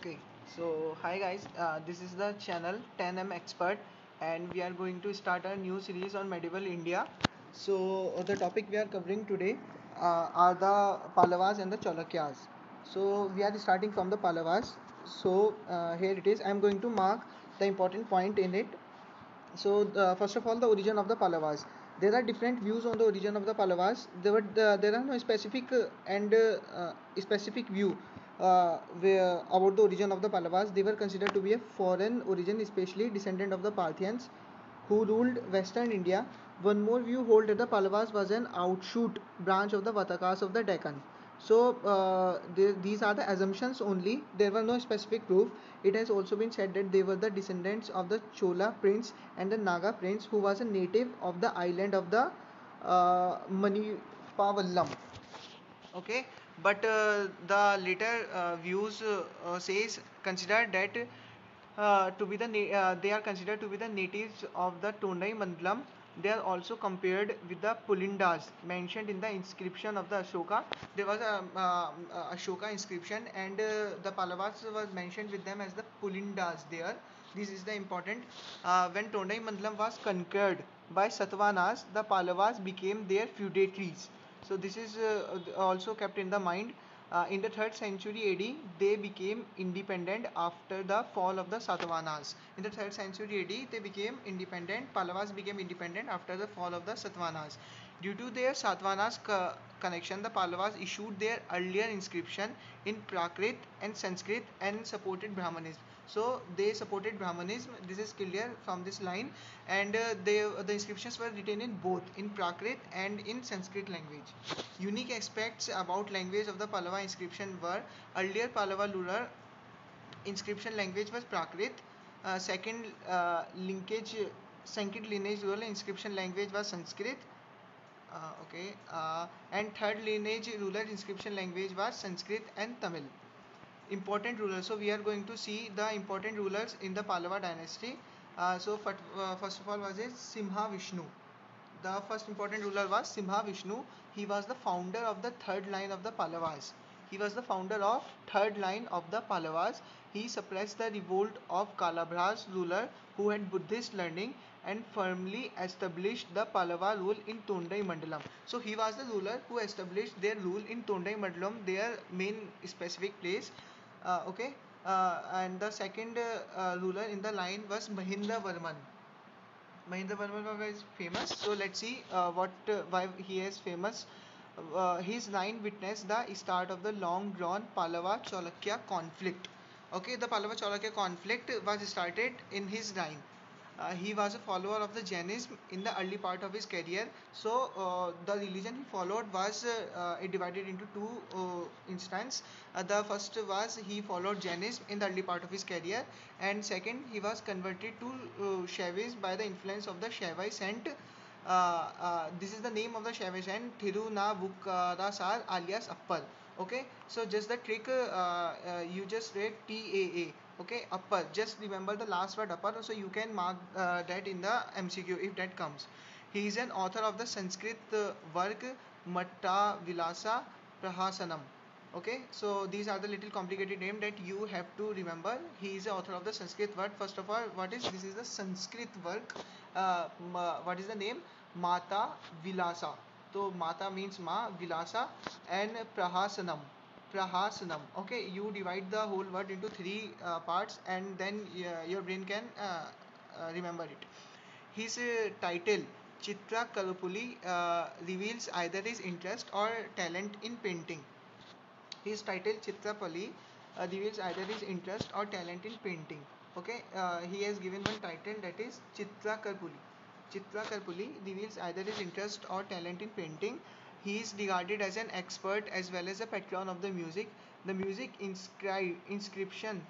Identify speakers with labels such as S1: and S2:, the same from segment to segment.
S1: okay so hi guys uh, this is the channel 10m expert and we are going to start a new series on medieval india so uh, the topic we are covering today uh, are the Palavas and the Cholakyas. so we are starting from the Palavas. so uh, here it is i am going to mark the important point in it so the, uh, first of all the origin of the Palavas. there are different views on the origin of the Palavas. but there, uh, there are no specific and specific view uh, about the origin of the Pallavas, they were considered to be of foreign origin, especially descendant of the Parthians who ruled western India. One more view holds that the Pallavas was an outshoot branch of the Vatakas of the Deccan. So uh, these are the assumptions only. There were no specific proof. It has also been said that they were the descendants of the Chola prince and the Naga prince, who was a native of the island of the uh, Manipavallam. Okay, but uh, the later uh, views uh, says consider that to be the they are considered to be the natives of the Tondai Mandlam they are also compared with the Pulindas mentioned in the inscription of the Ashoka. There was a um, uh, Ashoka inscription, and uh, the Pallavas was mentioned with them as the Pulindas. There, this is the important. Uh, when Tondai Mandlam was conquered by Satavanas, the Pallavas became their feudatories. So this is uh, uh, also kept in the mind. Uh, in the 3rd century AD, they became independent after the fall of the Satavahanas. In the 3rd century AD, they became independent. Pallavas became independent after the fall of the Satavahanas. Due to their Satavahanas co- connection, the Pallavas issued their earlier inscription in Prakrit and Sanskrit and supported Brahmanism. So they supported Brahmanism. This is clear from this line, and uh, they, uh, the inscriptions were written in both in Prakrit and in Sanskrit language. Unique aspects about language of the Pallava inscription were earlier Pallava ruler inscription language was Prakrit. Uh, second uh, linkage, second lineage rural inscription language was Sanskrit. Uh, okay uh, and third lineage ruler inscription language was sanskrit and tamil important rulers. So we are going to see the important rulers in the Pallava dynasty. Uh, so uh, first of all was it Simha Vishnu. The first important ruler was Simha Vishnu. He was the founder of the third line of the Pallavas. He was the founder of third line of the Pallavas. He suppressed the revolt of Kalabras ruler who had Buddhist learning and firmly established the Pallava rule in Tondai Mandalam. So he was the ruler who established their rule in Tondai Mandalam, their main specific place. Uh, okay uh, and the second uh, ruler in the line was Mahinda Varman Mahinda Varman is famous so let's see what why he is famous uh, his line witnessed the start of the long drawn Pallava Cholakya conflict. Okay, the Pallava Cholakya conflict was started in his line. Uh, he was a follower of the Jainism in the early part of his career. So uh, the religion he followed was uh, uh, divided into two uh, instances. the first was he followed Jainism in the early part of his career, and second he was converted to uh, Shaivism by the influence of the Shaivite saint. this is the name of the Shaivite saint Thirunavukkarasar alias Appal okay so just the trick uh, uh, you just read taa okay upper just remember the last word upper so you can mark uh, that in the mcq if that comes he is an author of the sanskrit uh, work matta vilasa prahasanam okay so these are the little complicated name that you have to remember he is the author of the sanskrit word first of all what is this is the sanskrit work uh, uh, what is the name mata vilasa so mata means ma vilasa and prahasanam prahasanam okay you divide the whole word into three uh, parts and then uh, your brain can uh, remember it his title chitra kalapuli reveals either his interest or talent in painting his title chitrapali reveals either his interest or talent in painting okay he has given one title that is chitra kalapuli chitra kalapuli reveals either his interest or talent in painting He is regarded as an expert as well as a patron of the music. The music inscription,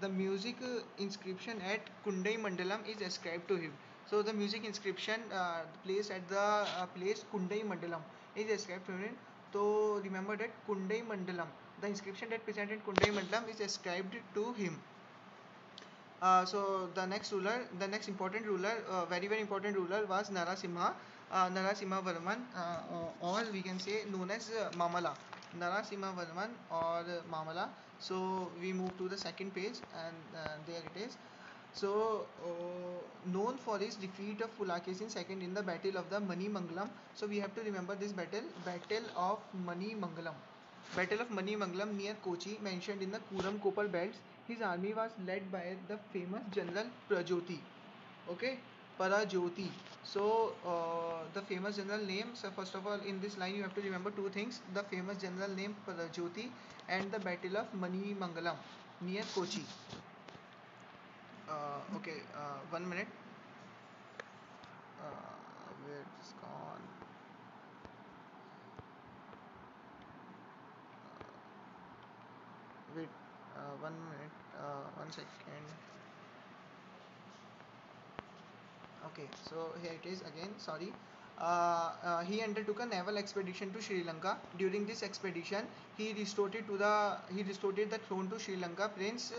S1: the music uh, inscription at Kundai Mandalam is ascribed to him. So the music inscription uh, placed at the uh, place Kundai Mandalam is ascribed to him. So remember that Kundai Mandalam, the inscription that presented Kundai Mandalam is ascribed to him. Uh, so the next ruler, the next important ruler, uh, very very important ruler was Narasimha. Narasimha Varman और we can say known as Mamalla Narasimha Varman और Mamalla so we move to the second page and there it is so known for is defeat of Pulakesi in in the battle of the Manimangalam so we have to remember this battle battle of Manimangalam battle of Manimangalam near Kochi mention in the Kuram copper plate his army was led by the famous general Parajyoti okay Parajyoti. So uh, the famous general name. So first of all, in this line you have to remember two things: the famous general name Parajyoti and the Battle of Mani Mangalam near Kochi. Uh, okay, uh, one minute. where it's gone? wait, one minute, uh, one second. okay so here it is again sorry uh, uh, he undertook a naval expedition to Sri Lanka. During this expedition, he restored to the he restored the throne to Sri Lanka Prince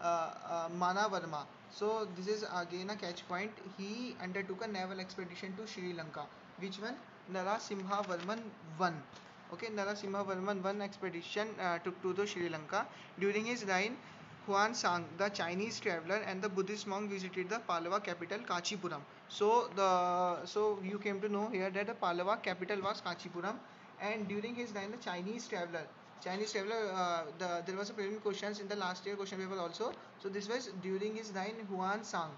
S1: uh, uh, Manavarma. So this is again a catch point. He undertook a naval expedition to Sri Lanka. Which one? Narasimha Varman one. Okay, Narasimha Varman one expedition took to the Sri Lanka. During his reign, Sang, the Chinese traveler, and the Buddhist monk visited the Pallava capital Kanchipuram. So the so you came to know here that the Pallava capital was Kanchipuram, and during his time, the Chinese traveler. Chinese traveler, uh, the, there was a preliminary questions in the last year question paper also. So this was during his time, Huan Sang,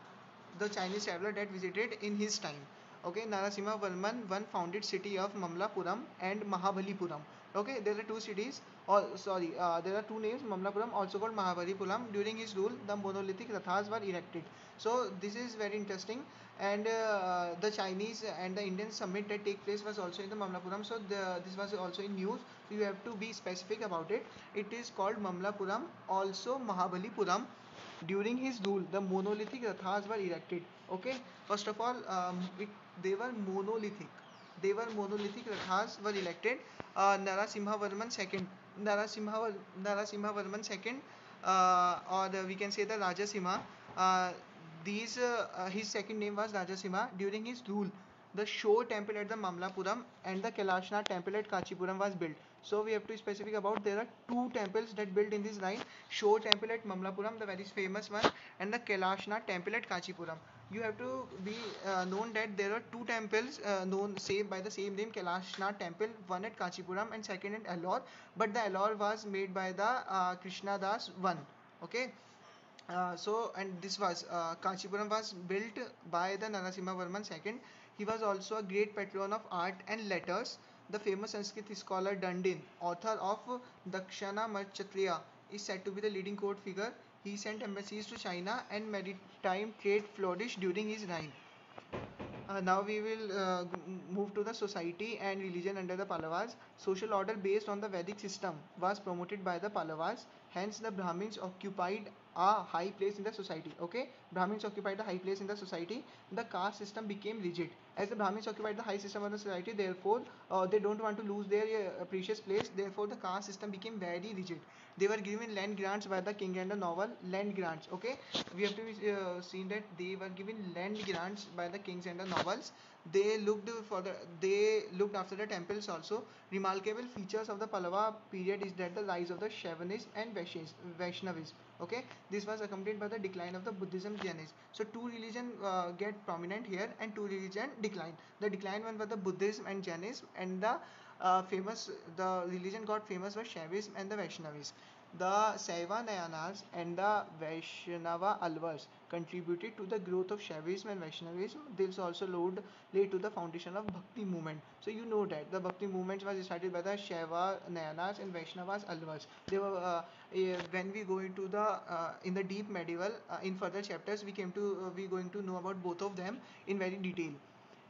S1: the Chinese traveler that visited in his time okay Narasimha Varman one founded city of Mamlapuram and Mahabalipuram okay there are two cities or sorry uh, there are two names Mamlapuram also called Mahabalipuram during his rule the monolithic rathas were erected so this is very interesting and uh, the Chinese and the Indian summit that take place was also in the Mamlapuram so the, this was also in news so you have to be specific about it it is called Mamlapuram also Mahabalipuram during his rule the monolithic rathas were erected okay first of all um, it they were monolithic they were monolithic rathas were elected Narasimha Varman second Narasimha Narasimha Varman second और we can say the Rajasimha these his second name was Rajasimha during his rule the shore temple at the Mamallapuram and the Kailasanatha temple at Kanchipuram was build so we have to specific about there are two temples that build in this line shore temple at Mamallapuram the very famous one and the Kailasanatha temple at Kanchipuram you have to be uh, known that there are two temples uh, known same by the same name Kailashna temple one at Kanchipuram and second at Alor but the Alor was made by the uh, Krishna Das one okay uh, so and this was uh, Kanchipuram was built by the Narasimha Varman II. He was also a great patron of art and letters. The famous Sanskrit scholar Dandin, author of Dakshana Marchatriya, is said to be the leading court figure he sent embassies to China and maritime trade flourished during his reign. Uh, now we will uh, move to the society and religion under the Pallavas. Social order based on the Vedic system was promoted by the Pallavas. Hence, the Brahmins occupied a high place in the society okay brahmins occupied the high place in the society the caste system became rigid as the brahmins occupied the high system of the society therefore uh, they don't want to lose their uh, precious place therefore the caste system became very rigid they were given land grants by the king and the novel land grants okay we have to be uh, seen that they were given land grants by the kings and the nobles they looked for the they looked after the temples also remarkable features of the pallava period is that the rise of the shaivanism and vaishnavism okay this was accompanied by the decline of the buddhism jainism so two religion uh, get prominent here and two religion decline the decline one was the buddhism and jainism and the uh, famous the religion got famous was shaivism and the vaishnavism the Nayanars and the Vaishnava Alvars contributed to the growth of Shaivism and Vaishnavism. This also laid, to the foundation of Bhakti movement. So you know that the Bhakti movement was started by the Shaiva Nayanars and Vaishnavas Alvars. They were uh, uh, when we go into the uh, in the deep medieval uh, in further chapters we came to uh, we going to know about both of them in very detail.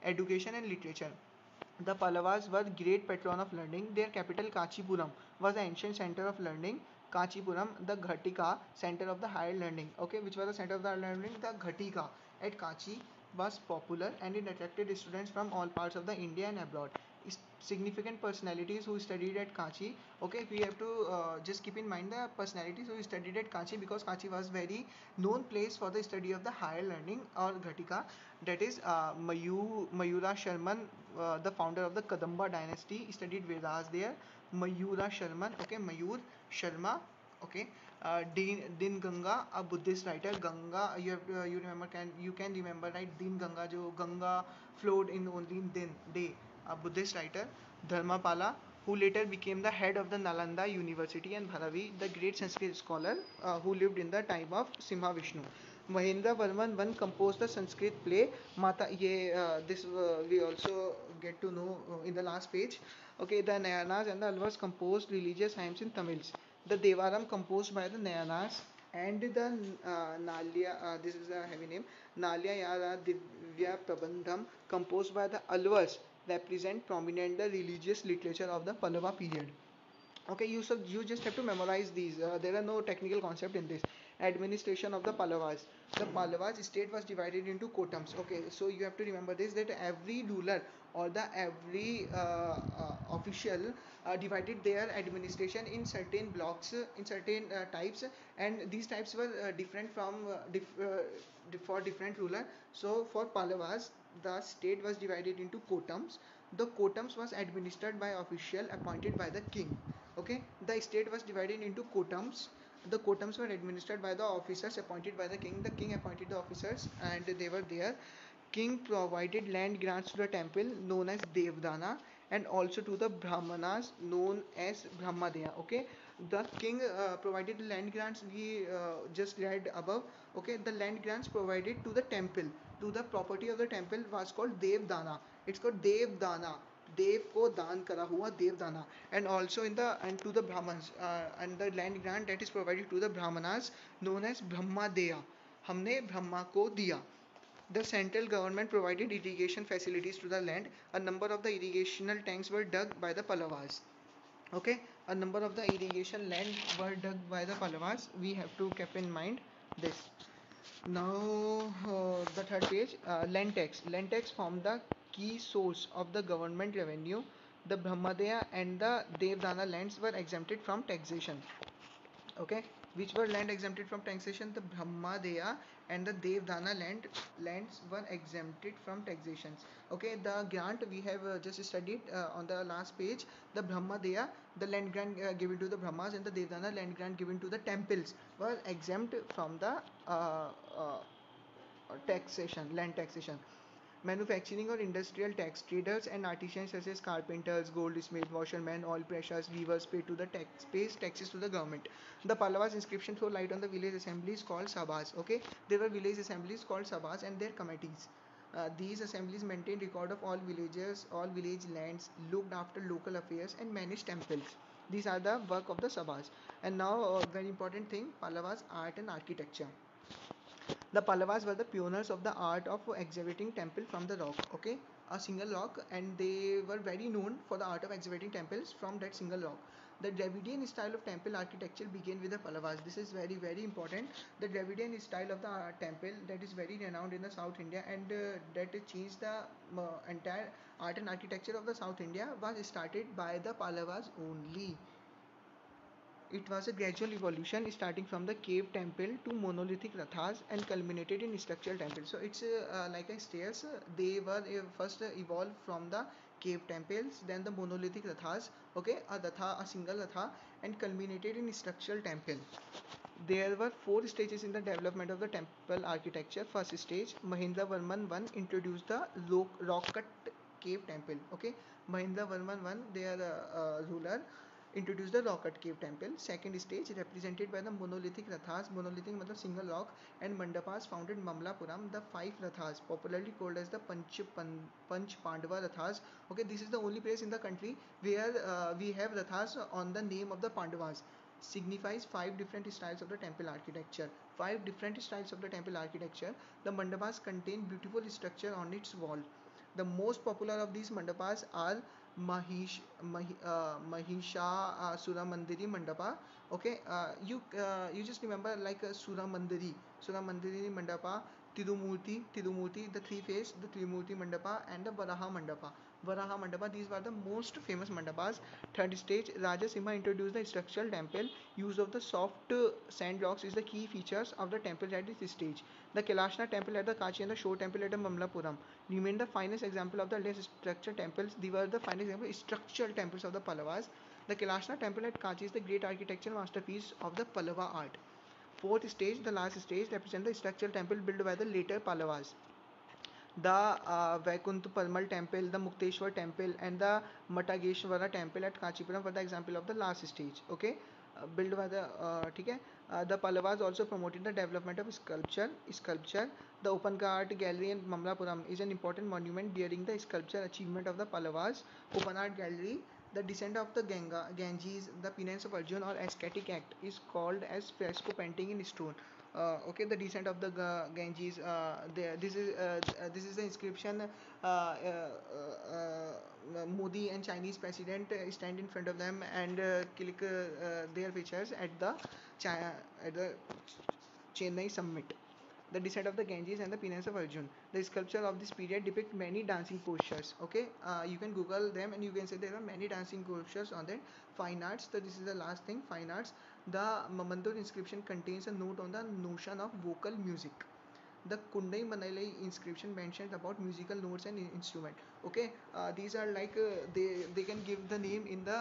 S1: Education and literature. The Pallavas were great patron of learning. Their capital Kachipuram was the ancient center of learning. Kanchipuram, the Ghatika center of the higher learning. Okay, which was the center of the higher learning? The Ghatika at Kanchi was popular and it attracted students from all parts of the India and abroad. Significant personalities who studied at Kanchi. Okay, we have to uh, just keep in mind the personalities who studied at Kanchi because Kanchi was very known place for the study of the higher learning or Ghatika. That is uh, Mayu, Mayura Sharman, uh, the founder of the Kadamba dynasty, studied Vedas there. Mayura Sharman okay Mayur Sharma okay uh, Deen, Din Ganga a Buddhist writer Ganga you, have, uh, you remember can you can remember right Din Ganga जो Ganga flowed in only in din, day a Buddhist writer Dharmapala who later became the head of the Nalanda University and Bharavi the great Sanskrit scholar uh, who lived in the time of Simha Vishnu Mahendra Varman one composed the Sanskrit play Mata ye uh, this uh, we also get to know uh, in the last page. Okay, the Nayanas and the Alvars composed religious hymns in Tamils. The Devaram composed by the Nayanas and the uh, uh, this is a heavy name, Nalia Yara Divya Prabandham composed by the Alvars represent prominent the religious literature of the Pallava period okay you so you just have to memorize these uh, there are no technical concept in this administration of the Pallavas. The Pallavas state was divided into kotams. Okay, so you have to remember this that every ruler or the every uh, uh, official uh, divided their administration in certain blocks, in certain uh, types, and these types were uh, different from uh, dif- for different ruler. So for Pallavas, the state was divided into kotams. The kotams was administered by official appointed by the king. Okay, the state was divided into kotams the Kotams were administered by the officers appointed by the king. The king appointed the officers and they were there. King provided land grants to the temple known as Devdana and also to the Brahmanas known as Brahmadeya. Okay, the king uh, provided land grants we uh, just read above. Okay, the land grants provided to the temple to the property of the temple was called Devdana. It's called Devdana देव को दान करा हुआ Devadana and also in the and to the Brahmans and the land grant that is provided to the Brahmanas known as Brahmadeya हमने ब्रह्मा को दिया the central government provided irrigation facilities to the land a number of the irrigational tanks were dug by the Pallavas okay a number of the irrigation land were dug by the Pallavas we have to keep in mind this now the third page land tax land tax form the key source of the government revenue, the Brahmadea and the Devdana lands were exempted from taxation. Okay, which were land exempted from taxation? The Brahmadea and the Devdana land lands were exempted from taxations. Okay, the grant we have uh, just studied uh, on the last page. The Brahmadea, the land grant uh, given to the Brahmas, and the Devdana land grant given to the temples were exempt from the uh, uh, taxation, land taxation manufacturing or industrial tax traders and artisans such as carpenters goldsmiths washermen oil pressures weavers paid to the tax pays taxes to the government the pallavas inscription throw light on the village assemblies called sabhas okay there were village assemblies called sabhas and their committees uh, these assemblies maintained record of all villages all village lands looked after local affairs and managed temples these are the work of the sabhas and now a uh, very important thing pallavas art and architecture the Pallavas were the pioneers of the art of excavating temple from the rock. Okay, a single rock, and they were very known for the art of excavating temples from that single rock. The Dravidian style of temple architecture began with the Pallavas. This is very very important. The Dravidian style of the uh, temple that is very renowned in the South India and uh, that changed the uh, entire art and architecture of the South India was started by the Pallavas only it was a gradual evolution starting from the cave temple to monolithic rathas and culminated in structural temple so it's uh, uh, like a stairs uh, they were uh, first evolved from the cave temples then the monolithic rathas okay a ratha a single ratha and culminated in structural temple there were four stages in the development of the temple architecture first stage mahindra varman 1 introduced the rock cut cave temple okay mahindra varman 1 their uh, uh, ruler introduced the rock at cave temple. Second stage represented by the monolithic rathas, monolithic means single rock and mandapas founded in Mamlapuram. The five rathas, popularly called as the Panch, Pan, Panch Pandava rathas. Okay, this is the only place in the country where uh, we have rathas on the name of the Pandavas. signifies five different styles of the temple architecture. Five different styles of the temple architecture. The mandapas contain beautiful structure on its wall. The most popular of these mandapas are Mahisha Mahi, Mahishasura Mandiri mandapa okay you you just remember like sura Mandiri sura Mandiri mandapa Tirumurti, the three-phase, the Trimurti Mandapa and the Varaha Mandapa. Varaha Mandapa, these were the most famous mandapas. Third stage, Rajasimha introduced the structural temple. Use of the soft uh, sand blocks is the key features of the temple at this stage. The Kailashnath temple at the Kachi and the Shore temple at the Mamallapuram remain the finest example of the less structured temples. They were the finest example structural temples of the Pallavas. The Kailashnath temple at Kachi is the great architectural masterpiece of the Pallava art. Fourth stage, the last stage, represent the structural temple built by the later Pallavas. The uh, vaikunth Vaikunthaparmal temple, the Mukteshwar temple, and the Matageshwara temple at Kanchipuram for the example of the last stage. Okay, uh, built by the uh, ठीक है uh, the Pallavas also promoted the development of sculpture. Sculpture, the Open Art Gallery in Mamlapuram is an important monument bearing the sculpture achievement of the Pallavas. Open Art Gallery The descent of the Ganga, Ganges, the penance of Arjun or ascetic act is called as fresco painting in stone. Uh, okay, the descent of the Ganges. Uh, the, this is uh, uh this is the inscription. Uh, uh, Modi and Chinese president stand in front of them and click their pictures at the China, at the Chennai summit the descent of the Ganges and the penance of Arjun. The sculpture of this period depict many dancing postures. Okay, uh, you can Google them and you can say there are many dancing postures on that. Fine arts. So this is the last thing. Fine arts. The Mamandur inscription contains a note on the notion of vocal music. The Kundai Manalai inscription mentions about musical notes and instrument. Okay, uh, these are like uh, they they can give the name in the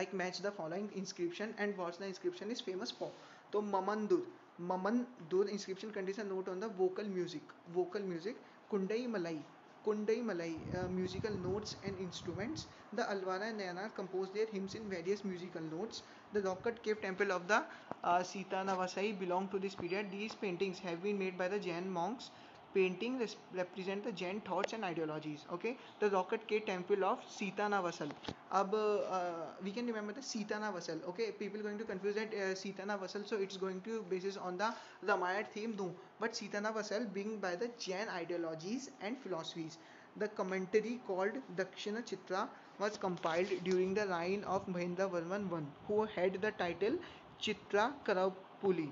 S1: like match the following inscription and what the inscription is famous for. So Mamandur Maman though the inscription contains a note on the vocal music. Vocal music Kundai Malai. Kundai Malai uh, musical notes and instruments. The Alwara and Nayanar composed their hymns in various musical notes. The Lokat cave temple of the uh, Sita Navasai belong to this period. These paintings have been made by the Jain monks painting represent the Jain thoughts and ideologies. Okay, the Rocket Cave temple of Sitanavasal. Ab uh, we can remember the Sitanavasal. Okay, people going to confuse that uh, Sitanavasal. So it's going to basis on the Ramayana theme. No, but Sitanavasal being by the Jain ideologies and philosophies. The commentary called Dakshina Chitra was compiled during the reign of Mahendra Varman I, who had the title Chitra Karapuli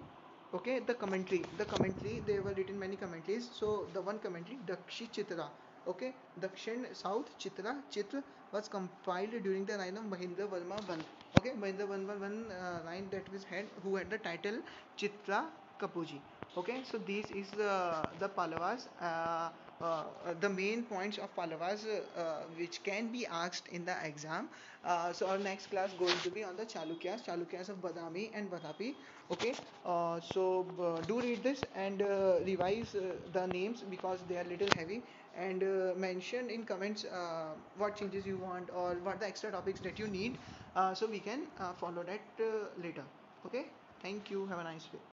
S1: okay the commentary the commentary they were written many commentaries so the one commentary dakshi chitra okay dakshin south chitra chitra was compiled during the reign of mahindra verma one okay mahindra verma one line uh, that was had who had the title chitra kapuji okay so this is uh, the Palavas. uh, uh, the main points of Pallavas uh, which can be asked in the exam. Uh, so our next class going to be on the Chalukyas, Chalukyas of Badami and Badapi. Okay, uh, so do read this and revise the names because they are little heavy and uh, mention in comments uh, what changes you want or what the extra topics that you need uh, so we can follow that later okay thank you have a nice day